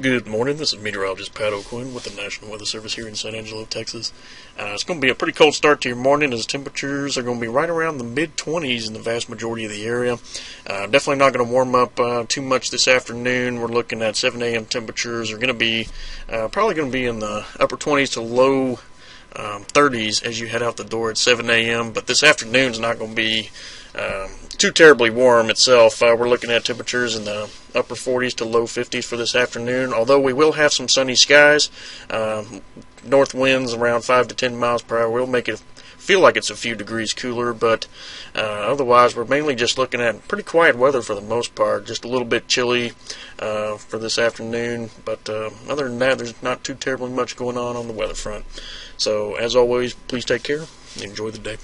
Good morning. This is meteorologist Pat O'Quinn with the National Weather Service here in San Angelo, Texas. Uh, it's going to be a pretty cold start to your morning as temperatures are going to be right around the mid 20s in the vast majority of the area. Uh, definitely not going to warm up uh, too much this afternoon. We're looking at 7 a.m. temperatures are going to be uh, probably going to be in the upper 20s to low um, 30s as you head out the door at 7 a.m. But this afternoon is not going to be um, too terribly warm itself. Uh, we're looking at temperatures in the upper 40s to low 50s for this afternoon, although we will have some sunny skies. Um, north winds around 5 to 10 miles per hour will make it feel like it's a few degrees cooler, but uh, otherwise we're mainly just looking at pretty quiet weather for the most part. Just a little bit chilly uh, for this afternoon, but uh, other than that, there's not too terribly much going on on the weather front. So as always, please take care and enjoy the day.